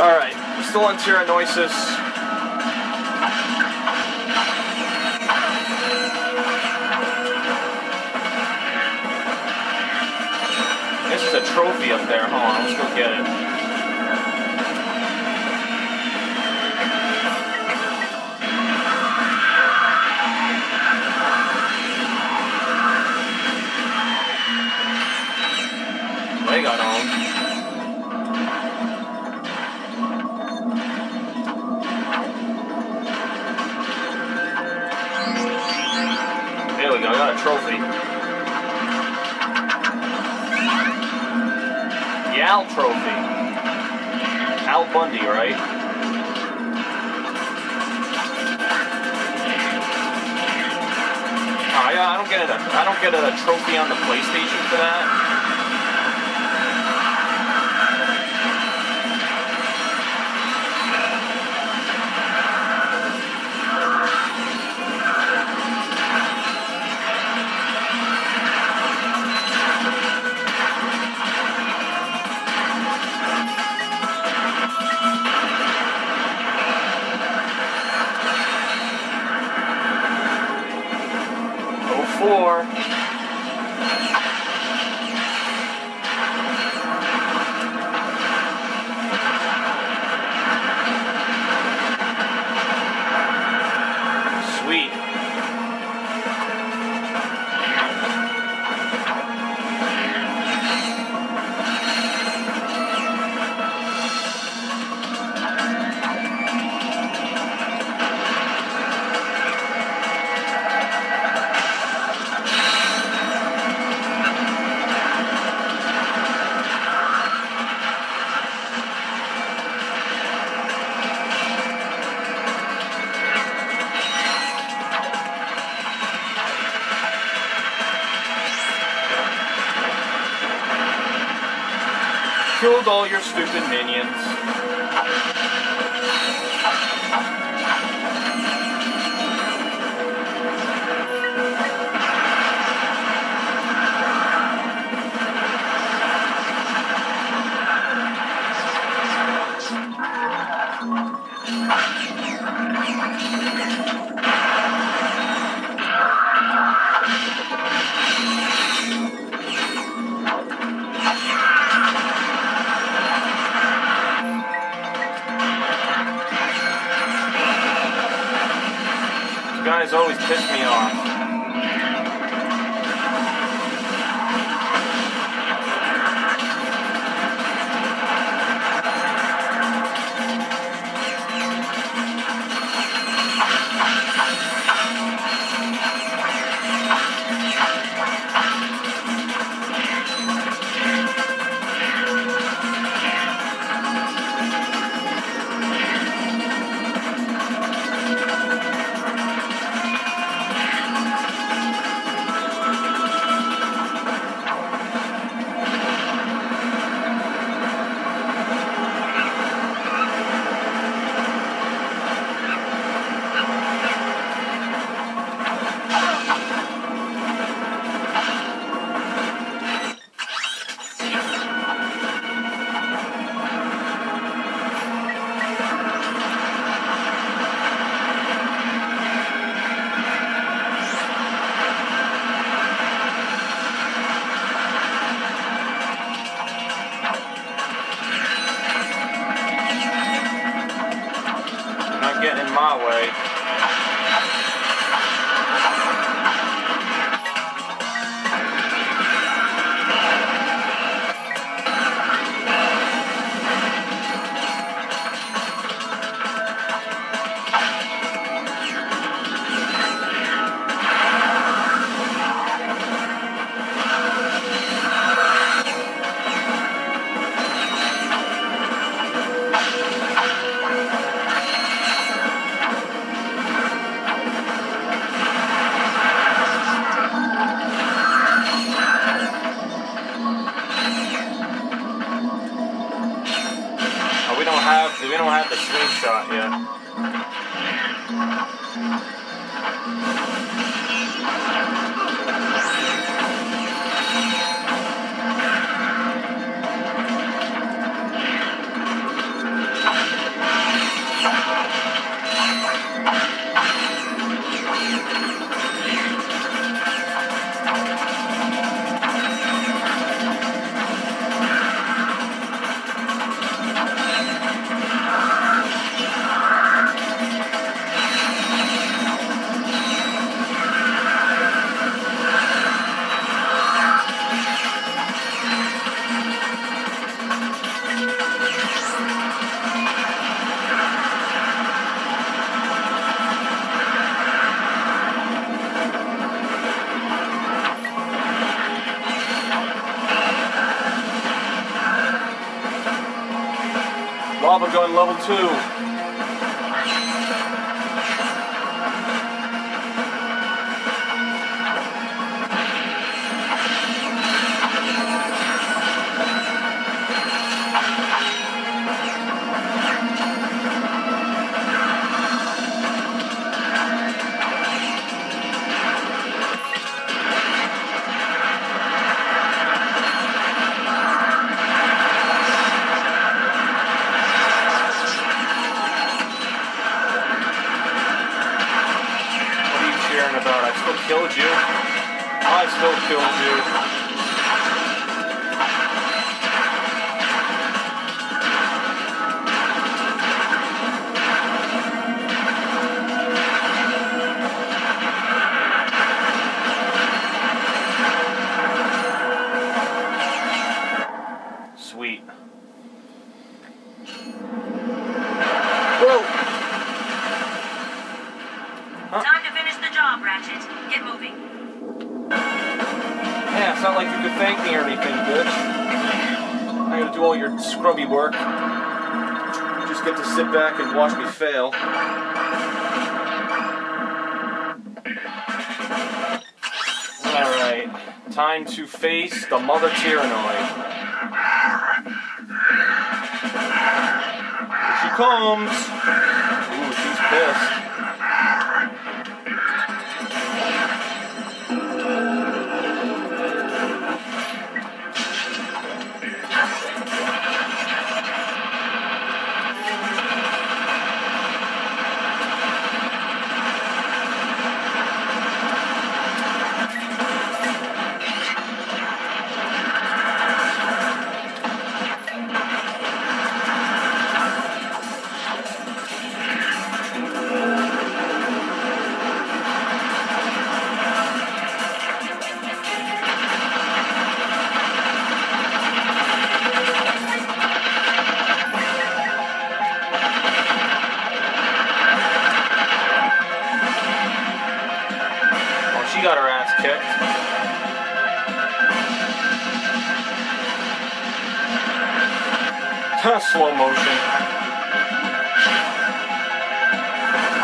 Alright, still on Tyhrranosis. This is a trophy up there. Hold on, let's go get it. Al trophy. Al Bundy, right? Oh, I, I don't get a I don't get a trophy on the PlayStation for that. Oh Killed all your stupid minions. Guys always piss me off. Getting in my way. Have we don't have the slingshot yet. Lava gun level two. I scrubby work. You just get to sit back and watch me fail. Alright, time to face the Mother Tyhrranoid. Here she comes! Ooh, she's pissed. She got her ass kicked. Slow motion.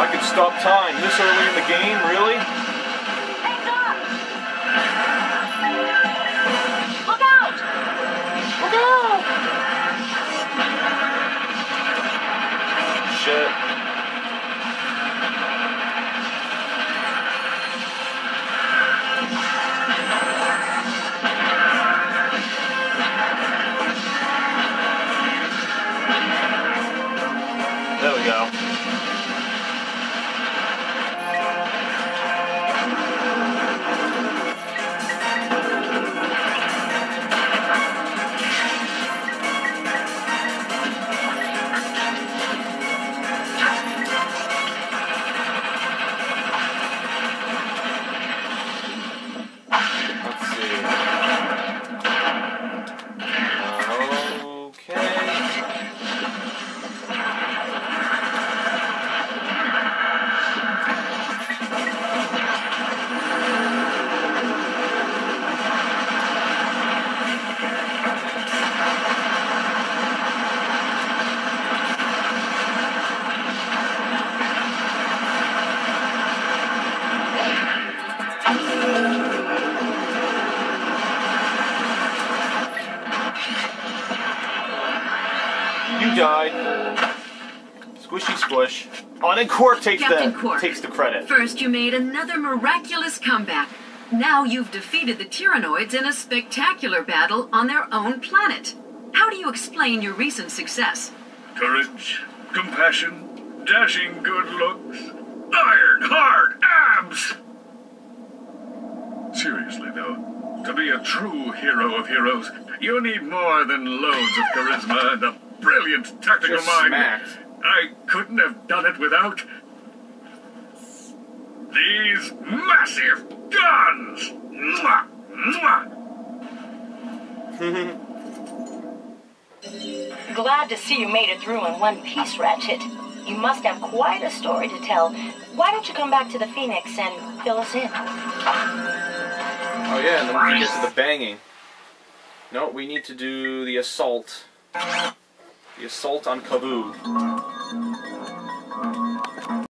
I could stop time this early in the game, really? There and then Qwark takes Captain the Qwark. takes the credit. First, you made another miraculous comeback. Now you've defeated the Tyhrranoids in a spectacular battle on their own planet. How do you explain your recent success? Courage, compassion, dashing good looks, iron hard abs! Seriously, though, to be a true hero of heroes, you need more than loads of charisma and a brilliant tactical Just mind. smacked. I couldn't have done it without these massive guns! Mwah! Mwah! Glad to see you made it through in one piece, Ratchet. You must have quite a story to tell. Why don't you come back to the Phoenix and fill us in? Oh yeah, and then we can get to the banging. No, we need to do the assault. The assault on Kavu.